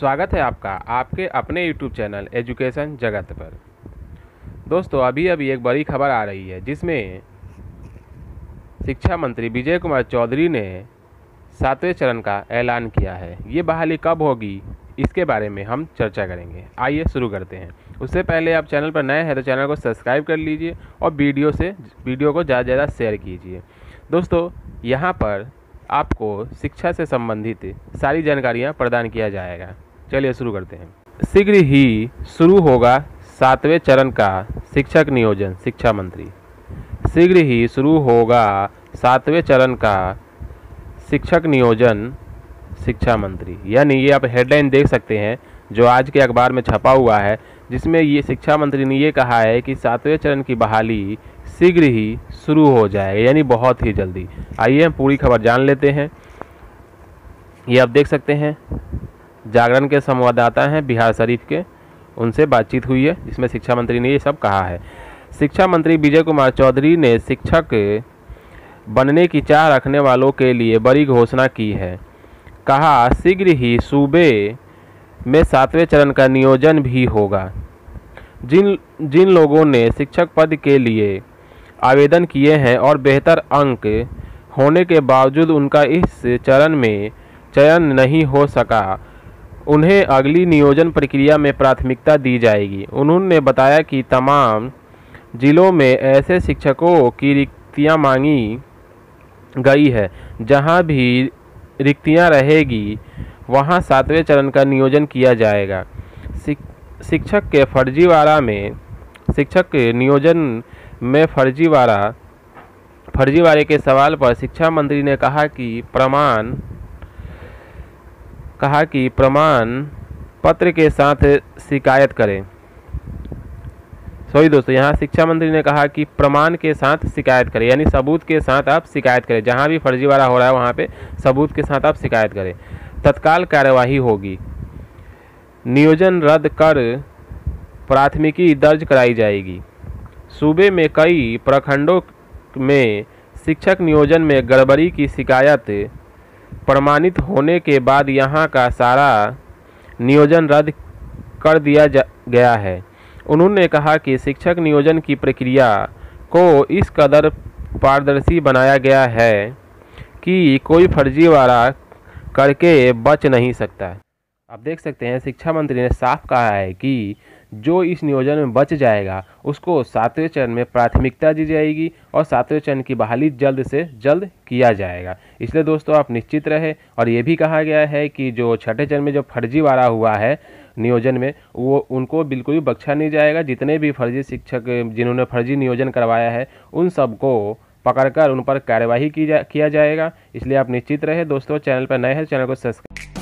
स्वागत है आपका आपके अपने YouTube चैनल एजुकेशन जगत पर। दोस्तों, अभी अभी एक बड़ी खबर आ रही है, जिसमें शिक्षा मंत्री विजय कुमार चौधरी ने सातवें चरण का ऐलान किया है। ये बहाली कब होगी, इसके बारे में हम चर्चा करेंगे। आइए शुरू करते हैं। उससे पहले आप चैनल पर नए हैं तो चैनल को सब्सक्राइब कर लीजिए और वीडियो से, वीडियो को ज़्यादा से ज़्यादा शेयर कीजिए। दोस्तों, यहाँ पर आपको शिक्षा से संबंधित सारी जानकारियाँ प्रदान किया जाएगा। चलिए शुरू करते हैं। शीघ्र ही शुरू होगा सातवें चरण का शिक्षक नियोजन, शिक्षा मंत्री। शीघ्र ही शुरू होगा सातवें चरण का शिक्षक नियोजन, शिक्षा मंत्री। यानी ये आप हेडलाइन देख सकते हैं, जो आज के अखबार में छपा हुआ है, जिसमें ये शिक्षा मंत्री ने ये कहा है कि सातवें चरण की बहाली शीघ्र ही शुरू हो जाएगा, यानी बहुत ही जल्दी। आइए हम पूरी खबर जान लेते हैं। ये आप देख सकते हैं। जागरण के संवाददाता हैं बिहार शरीफ के। उनसे बातचीत हुई है, जिसमें शिक्षा मंत्री ने ये सब कहा है। शिक्षा मंत्री विजय कुमार चौधरी ने शिक्षक बनने की चाह रखने वालों के लिए बड़ी घोषणा की है। कहा, शीघ्र ही सूबे में सातवें चरण का नियोजन भी होगा। जिन जिन लोगों ने शिक्षक पद के लिए आवेदन किए हैं और बेहतर अंक होने के बावजूद उनका इस चरण में चयन नहीं हो सका उन्हें अगली नियोजन प्रक्रिया में प्राथमिकता दी जाएगी। उन्होंने बताया कि तमाम जिलों में ऐसे शिक्षकों की रिक्तियाँ मांगी गई है, जहाँ भी रिक्तियाँ रहेगी, वहाँ सातवें चरण का नियोजन किया जाएगा। शिक्षक के फर्जीवाड़ा में, शिक्षक के नियोजन में फर्जीवाड़ा, फर्जीवाड़े के सवाल पर शिक्षा मंत्री ने कहा कि प्रमाण कहा कि प्रमाण पत्र के साथ शिकायत करें। सॉरी दोस्तों, यहाँ शिक्षा मंत्री ने कहा कि प्रमाण के साथ शिकायत करें, यानी सबूत के साथ आप शिकायत करें। जहाँ भी फर्जीवाड़ा हो रहा है, वहाँ पे सबूत के साथ आप शिकायत करें। तत्काल कार्यवाही होगी। नियोजन रद्द कर प्राथमिकी दर्ज कराई जाएगी। सूबे में कई प्रखंडों में शिक्षक नियोजन में गड़बड़ी की शिकायत प्रमाणित होने के बाद यहाँ का सारा नियोजन रद्द कर दिया गया है। उन्होंने कहा कि शिक्षक नियोजन की प्रक्रिया को इस कदर पारदर्शी बनाया गया है कि कोई फर्जीवाड़ा करके बच नहीं सकता। आप देख सकते हैं, शिक्षा मंत्री ने साफ़ कहा है कि जो इस नियोजन में बच जाएगा, उसको सातवें चरण में प्राथमिकता दी जाएगी और सातवें चरण की बहाली जल्द से जल्द किया जाएगा। इसलिए दोस्तों, आप निश्चित रहे और ये भी कहा गया है कि जो छठे चरण में जो फर्जीवाड़ा हुआ है नियोजन में, वो उनको बिल्कुल भी बख्शा नहीं जाएगा। जितने भी फर्जी शिक्षक जिन्होंने फर्जी नियोजन करवाया है, उन सबको पकड़कर उन पर कार्यवाही की जा, किया जाएगा। इसलिए आप निश्चित रहे। दोस्तों, चैनल पर नए हैं, चैनल को सब्सक्राइब